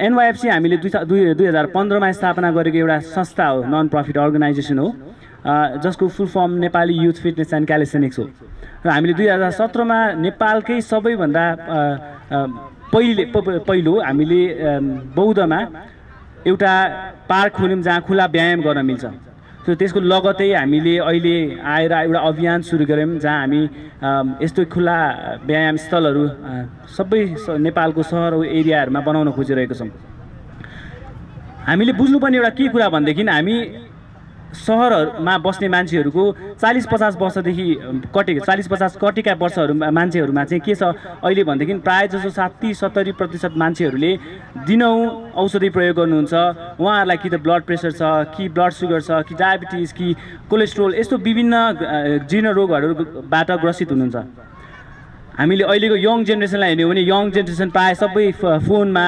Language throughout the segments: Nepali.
एनवाइएफसी हामीले दुई दुई दुई हजार पन्ध्रमा स्थापना गरेको एउटा संस्था हो नन प्रफिट अर्गनाइजेसन हो जसको full form Nepali youth fitness and calisthenics हो। र हामीले दुई हजार सत्रमा नेपालकै सबैभन्दा पहिले पहिलो हामीले बौद्धमा एउटा पार्क खोल्यौँ जहाँ खुला व्यायाम गर्न मिल्छ। सो त्यसको लगतै हामीले अहिले आएर एउटा अभियान सुरु गऱ्यौँ जहाँ हामी यस्तो खुला व्यायाम स्थलहरू सबै नेपालको सहर एरियाहरूमा बनाउन खोजिरहेको छौँ। हामीले बुझ्नुपर्ने एउटा के कुरा भनेदेखि हामी सहरहरूमा बस्ने मान्छेहरूको चालिस पचास वर्षदेखि कटेको चालिस पचास कटेका वर्षहरू मान्छेहरूमा चाहिँ के छ? अहिले भनेदेखि प्रायः जसो साठी सत्तरी प्रतिशत मान्छेहरूले दिनौँ औषधि प्रयोग गर्नुहुन्छ। उहाँहरूलाई कि त ब्लड प्रेसर छ कि ब्लड सुगर छ कि डायबिटिज कि कोलेस्ट्रोल यस्तो विभिन्न जीर्ण रोगहरूबाट ग्रसित हुनुहुन्छ। हामीले अहिलेको यङ जेनेरेसनलाई हेर्ने हो भने यङ जेनेरेसन प्रायः सबै फोनमा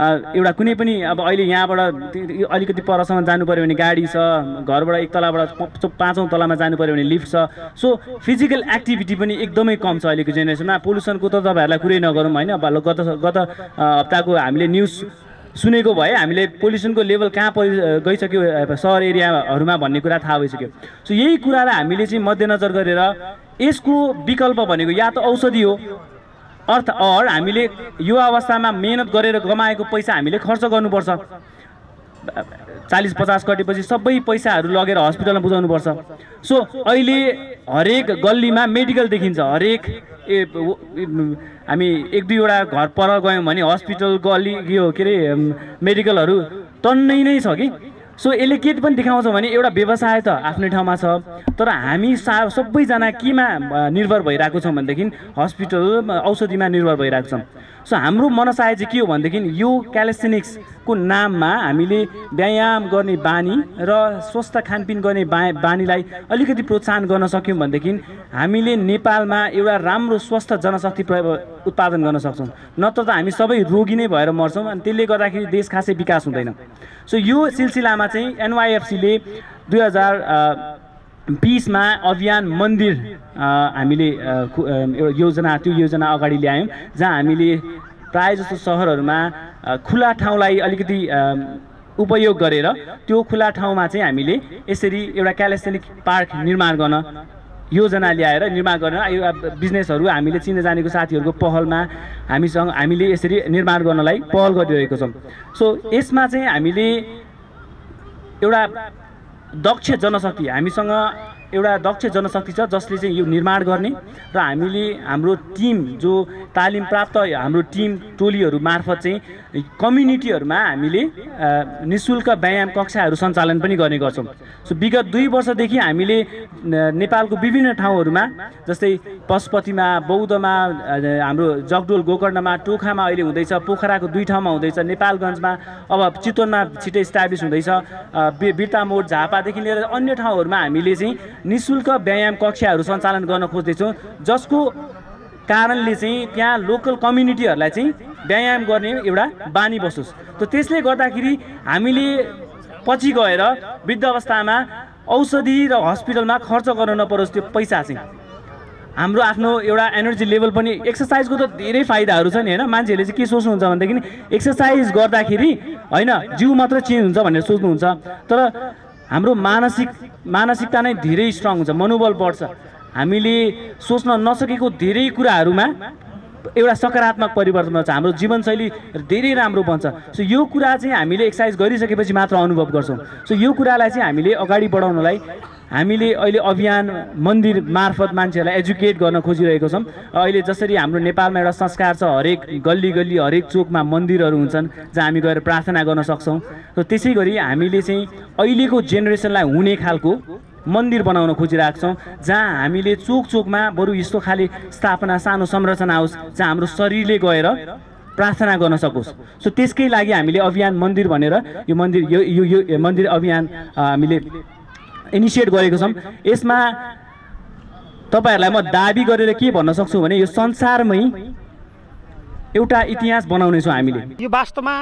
एउटा कुनै पनि अब अहिले यहाँबाट अलिकति परसम्म जानु पऱ्यो भने गाडी छ घरबाट एक तलाबाट पाँचौँ तलामा जानु पऱ्यो भने लिफ्ट छ। सो फिजिकल एक्टिभिटी पनि एकदमै कम छ अहिलेको जेनेरेसनमा। पोल्युसनको त तपाईँहरूलाई कुरै नगरौँ होइन? अब गत गत हप्ताको हामीले न्युज सुनेको भए हामीले पोल्युसनको लेभल कहाँ परि गइसक्यो सहर एरियाहरूमा भन्ने कुरा थाहा भइसक्यो। सो यही कुरालाई हामीले चाहिँ मध्यनजर गरेर यसको विकल्प भनेको या त औषधि हो अर्थ अर हामीले युवा अवस्थामा मेहनत गरेर कमाएको पैसा हामीले खर्च गर्नुपर्छ। चालिस पचास कटेपछि सबै पैसाहरू लगेर हस्पिटलमा बुझाउनुपर्छ। सो अहिले हरेक गल्लीमा मेडिकल देखिन्छ। हरेक ए हामी एक दुईवटा घर पर गयौँ भने हस्पिटल गली यो के अरे मेडिकलहरू टन्नै नै छ कि? सो यसले के पनि देखाउँछ भने एउटा व्यवसाय त आफ्नै ठाउँमा छ। तर हामी सा सबैजना केमा निर्भर भइरहेको छौँ भनेदेखि हस्पिटल औषधिमा निर्भर भइरहेको छौँ। सो हाम्रो मनसाय चाहिँ के हो भनेदेखि यो क्यालेस्टेनिक्सको नाममा हामीले व्यायाम गर्ने बानी र स्वस्थ खानपिन गर्ने बा बानीलाई अलिकति प्रोत्साहन गर्न सक्यौँ भनेदेखि हामीले नेपालमा एउटा राम्रो स्वस्थ जनशक्ति उत्पादन गर्न सक्छौँ। नत्र त हामी सबै रोगी नै भएर मर्छौँ अनि त्यसले गर्दाखेरि देश खासै विकास हुँदैन। सो यो सिलसिलामा चाहिँ एनवाइएफसीले दुई हजार बिसमा अभियान मन्दिर हामीले एउटा योजना त्यो योजना अगाडि ल्यायौँ जहाँ हामीले प्रायः जस्तो सहरहरूमा खुला ठाउँलाई अलिकति उपयोग गरेर त्यो खुला ठाउँमा चाहिँ हामीले यसरी एउटा क्यालेस्थेनिक पार्क निर्माण गर्न योजना ल्याएर निर्माण गर्न बिजनेसहरू हामीले चिने जानेको साथीहरूको पहलमा हामीसँग हामीले यसरी निर्माण गर्नलाई पहल गरिरहेको छौँ। सो यसमा चाहिँ हामीले एउटा दक्ष जनशक्ति हामीसँग एउटा दक्ष जनशक्ति छ जसले चाहिँ यो निर्माण गर्ने र हामीले हाम्रो टिम जो तालिम प्राप्त हाम्रो टिम टोलीहरू मार्फत चाहिँ कम्युनिटीहरूमा हामीले अ, निशुल्क व्यायाम कक्षाहरू सञ्चालन पनि गर्ने गर्छौँ। सो विगत दुई वर्षदेखि हामीले न- नेपालको विभिन्न ठाउँहरूमा जस्तै पशुपतिमा बौद्धमा हाम्रो जगडोल गोकर्णमा टोखामा अहिले हुँदैछ पोखराको दुई ठाउँमा हुँदैछ नेपालगञ्जमा अब चितवनमा छिटै इस्टाब्लिस हुँदैछ बिर्तामोड झापादेखि लिएर अन्य ठाउँहरूमा हामीले चाहिँ निशुल्क व्यायाम कक्षाहरू सञ्चालन गर्न खोज्दैछौँ जसको कारणले चाहिँ त्यहाँ लोकल कम्युनिटीहरूलाई चाहिँ व्यायाम गर्ने एउटा बानी बसोस्। त त्यसले गर्दाखेरि हामीले पछि गएर वृद्ध अवस्थामा औषधि र हस्पिटलमा खर्च गर्न नपरोस् त्यो पैसा चाहिँ। हाम्रो आफ्नो एउटा एनर्जी लेभल पनि एक्सर्साइजको त धेरै फाइदाहरू छ नि होइन? मान्छेहरूले चाहिँ के सोच्नुहुन्छ भनेदेखि एक्सर्साइज गर्दाखेरि होइन जिउ मात्र चेन्ज हुन्छ भनेर सोच्नुहुन्छ। तर हाम्रो मानसिक मानसिकता नै धेरै स्ट्रङ हुन्छ मनोबल बढ्छ। हामीले सोच्न नसकेको धेरै कुराहरूमा एउटा सकारात्मक परिवर्तन हुन्छ। हाम्रो जीवनशैली धेरै राम्रो बन्छ। सो यो कुरा चाहिँ हामीले एक्सर्साइज गरिसकेपछि मात्र अनुभव गर्छौँ। सो यो कुरालाई चाहिँ हामीले अगाडि बढाउनलाई हामीले अहिले अभियान मन्दिर मार्फत मान्छेहरूलाई एजुकेट गर्न खोजिरहेको छौँ। अहिले जसरी हाम्रो नेपालमा एउटा संस्कार छ हरेक गल्ली गल्ली हरेक चोकमा मन्दिरहरू हुन्छन् जहाँ हामी गएर प्रार्थना गर्न सक्छौँ। र त्यसै गरी हामीले चाहिँ अहिलेको जेनेरेसनलाई हुने खालको मन्दिर बनाउन खोजिरहेको छौँ जहाँ हामीले चोक चोकमा बरु यस्तो खाले स्थापना सानो संरचना होस् जहाँ हाम्रो शरीरले गएर प्रार्थना गर्न सकोस्। सो त्यसकै लागि हामीले अभियान मन्दिर भनेर यो मन्दिर यो यो यो मन्दिर अभियान हामीले इनिसिएट गरेको छौँ। यसमा तपाईँहरूलाई म दाबी गरेर के भन्न सक्छु भने यो संसारमै एउटा इतिहास बनाउनेछौँ हामीले। यो वास्तवमा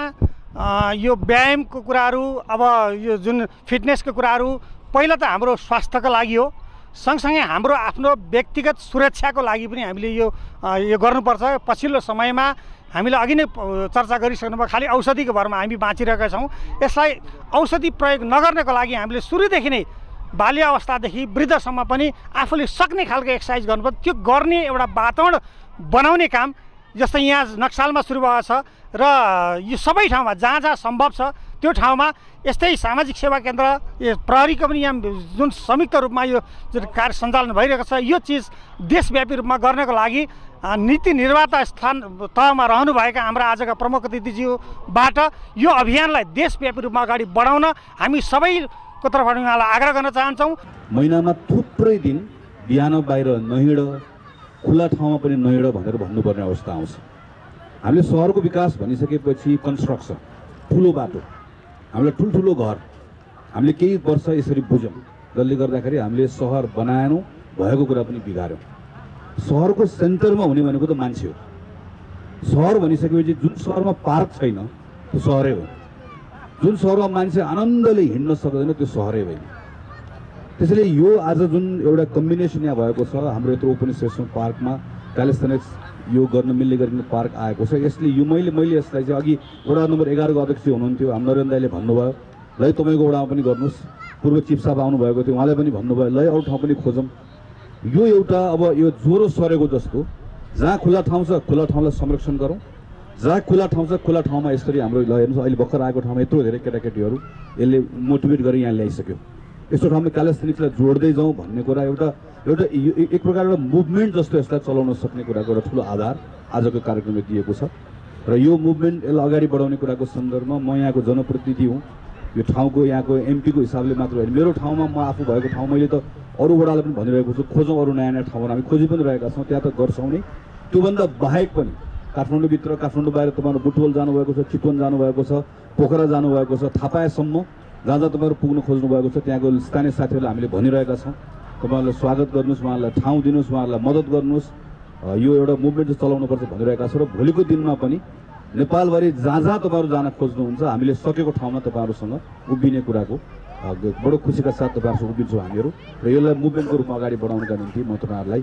यो व्यायामको कुराहरू अब यो जुन फिटनेसको कुराहरू पहिला त हाम्रो स्वास्थ्यको लागि हो। सँगसँगै हाम्रो आफ्नो व्यक्तिगत सुरक्षाको लागि पनि हामीले यो यो गर्नुपर्छ। पछिल्लो समयमा हामीले अघि नै चर्चा गरिसक्नुभयो खालि औषधिको भरमा हामी बाँचिरहेका छौँ। यसलाई औषधि प्रयोग नगर्नको लागि हामीले सुरुदेखि नै बाल्य अवस्थादेखि वृद्धसम्म पनि आफूले सक्ने खालको एक्सर्साइज गर्नुपर्छ। त्यो गर्ने एउटा वातावरण बनाउने काम जस्तै यहाँ नक्सालमा सुरु भएको छ र यो सबै ठाउँमा जहाँ जहाँ सम्भव छ त्यो ठाउँमा यस्तै सामाजिक सेवा केन्द्र प्रहरीको पनि यहाँ जुन संयुक्त रूपमा यो जुन कार्य सञ्चालन भइरहेको छ यो चिज देशव्यापी रूपमा गर्नको लागि नीति निर्माता स्थान तहमा रहनुभएका हाम्रा आजका प्रमुख अतिथिज्यूबाट यो अभियानलाई देशव्यापी रूपमा अगाडि बढाउन हामी सबैको तर्फबाट उहाँलाई आग्रह गर्न चाहन्छौँ। महिनामा थुप्रै दिन बिहान बाहिर नहिँड खुला ठाउँमा पनि नहिँड भनेर भन्नुपर्ने अवस्था आउँछ। हामीले सहरको विकास भनिसकेपछि कन्स्ट्रक्सन ठुलो बाटो। हामीलाई ठुल्ठुलो घर हामीले केही वर्ष यसरी बुझ्यौँ। जसले गर्दाखेरि हामीले सहर बनाएनौँ भएको कुरा पनि बिगाऱ्यौँ सहरको सेन्टरमा हुने भनेको त मान्छे हो। सहर भनिसकेपछि जुन सहरमा पार्क छैन त्यो सहरै हो। जुन सहरमा मान्छे आनन्दले हिँड्न सक्दैन त्यो सहरै होइन। त्यसैले यो आज जुन एउटा कम्बिनेसन यहाँ भएको छ हाम्रो यत्रो ओपन स्टेसन पार्कमा क्यालिस्थेनिक्स यो गर्न मिल्ने गरिने पार्क आएको छ। यसले यो मैले मैले यसलाई चाहिँ अघि वडा नम्बर एघारको अध्यक्ष हुनुहुन्थ्यो। हाम्रो नरेन्द्र दाईले भन्नुभयो ल तपाईँको वडामा पनि गर्नुहोस्। पूर्व चिफ साहब आउनुभएको थियो उहाँले पनि भन्नुभयो ल अरू ठाउँ पनि खोजौँ। यो एउटा अब यो ज्वरो सरेको जस्तो। जहाँ खुला ठाउँ छ खुला ठाउँलाई संरक्षण गरौँ। जहाँ खुला ठाउँ छ खुला ठाउँमा यसरी हाम्रो ल हेर्नुहोस्। अहिले भर्खर आएको ठाउँमा यत्रो धेरै केटाकेटीहरू यसले मोटिभेट गरेर यहाँ ल्याइसक्यो। यस्तो ठाउँमा क्यालेस्थेनिक्सलाई जोड्दै जाउँ भन्ने कुरा एउटा एउटा एक प्रकार एउटा मुभमेन्ट जस्तो यसलाई चलाउन सक्ने कुराको एउटा ठुलो आधार आजको कार्यक्रमले दिएको छ। र यो मुभमेन्ट यसलाई अगाडि बढाउने कुराको सन्दर्भमा म यहाँको जनप्रतिनिधि हुँ। यो ठाउँको यहाँको एमपीको हिसाबले मात्र होइन मेरो ठाउँमा म आफू भएको ठाउँ मैले त अरू वडालाई पनि भनिरहेको छु खोजौँ अरू नयाँ नयाँ ठाउँहरू हामी खोजी पनि रहेका छौँ त्यहाँ त गर्छौँ नै। त्योभन्दा बाहेक पनि काठमाडौँभित्र काठमाडौँ बाहिर तपाईँहरू बुटवल जानुभएको छ चितवन जानुभएको छ पोखरा जानुभएको छ थापासम्म जहाँ जहाँ तपाईँहरू पुग्न खोज्नु भएको छ त्यहाँको स्थानीय साथीहरूलाई हामीले भनिरहेका छौँ। तपाईँहरूलाई स्वागत गर्नुहोस् उहाँहरूलाई ठाउँ दिनुहोस् उहाँहरूलाई मद्दत गर्नुहोस्। यो एउटा मुभमेन्ट चलाउनुपर्छ भनिरहेका छौँ र भोलिको दिनमा पनि नेपालभरि जहाँ जहाँ तपाईँहरू जान खोज्नुहुन्छ हामीले सकेको ठाउँमा तपाईँहरूसँग उभिने कुराको बडो खुसीका साथ तपाईँहरूसँग उभिन्छौँ हामीहरू। र यसलाई मुभमेन्टको रूपमा अगाडि बढाउनका निम्ति म तपाईँहरूलाई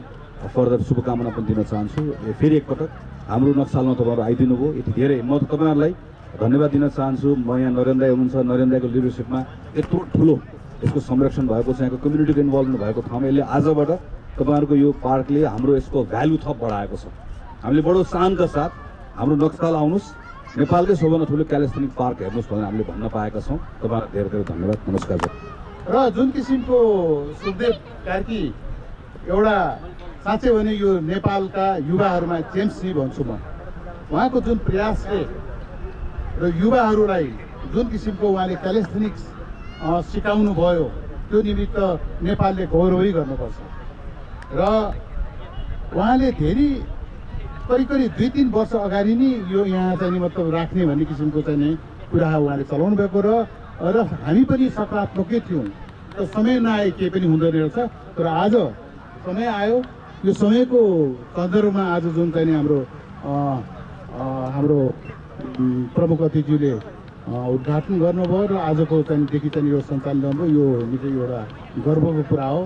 फर्दर शुभकामना पनि दिन चाहन्छु। फेरि एकपटक हाम्रो नक्सालमा तपाईँहरू आइदिनु भयो यति धेरै म तपाईँहरूलाई। धन्यवाद दिन चाहन्छु। म यहाँ नरेन्द्र हुनुहुन्छ। नरेन्द्र दाईको लिडरसिपमा यत्रो ठुलो यसको संरक्षण भएको छ यहाँको कम्युनिटीको इन्भल्भमेन्ट भएको ठाउँमा यसले आजबाट तपाईँहरूको यो पार्कले हाम्रो यसको भ्यालु थप बढाएको छ। हामीले बडो शानका साथ हाम्रो नक्साल आउनुहोस्। नेपालकै सबभन्दा ठुलो क्यालेस्थेनिक पार्क हेर्नुहोस् भनेर हामीले भन्न पाएका छौँ। तपाईँहरूलाई धेरै धेरै धन्यवाद। नमस्कार र जुन किसिमको सुखदेव कार्की एउटा साँच्चै भने यो नेपालका युवाहरूमा नी भन्छु म। उहाँको जुन प्रयासले र युवाहरूलाई जुन किसिमको उहाँले क्यालेस्थेनिक्स सिकाउनु भयो त्यो निमित्त नेपालले गौरवै गर्नुपर्छ। र उहाँले धेरै करिब करिब दुई तिन वर्ष अगाडि नै यो यहाँ चाहिँ मतलब राख्ने भन्ने किसिमको चाहिँ नि कुरा उहाँले चलाउनु भएको र र हामी पनि सकारात्मकै थियौँ। र समय नआए केही पनि हुँदैन रहेछ। तर आज समय आयो। यो समयको सन्दर्भमा आज जुन चाहिँ हाम्रो हाम्रो प्रमुख अतिथिज्यूले उद्घाटन गर्नुभयो र आजको चाहिँ देखि चाहिँ यो सञ्चालन गर्नुभयो। यो निकै एउटा गर्वको कुरा हो।